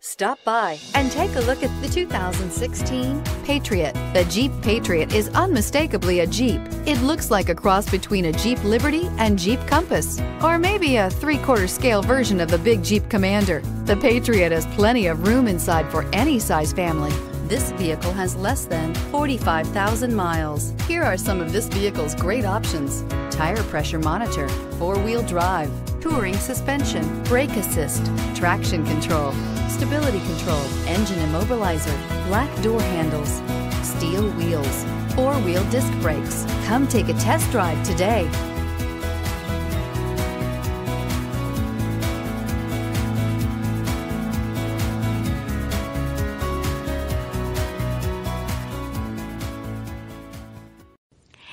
Stop by and take a look at the 2016 Patriot. The Jeep Patriot is unmistakably a Jeep. It looks like a cross between a Jeep Liberty and Jeep Compass, or maybe a three quarter scale version of the big Jeep Commander. The Patriot has plenty of room inside for any size family. This vehicle has less than 45,000 miles. Here are some of this vehicle's great options tire pressure monitor, four wheel drive, touring suspension, brake assist, traction control stability control, engine immobilizer, black door handles, steel wheels, four-wheel disc brakes. Come take a test drive today.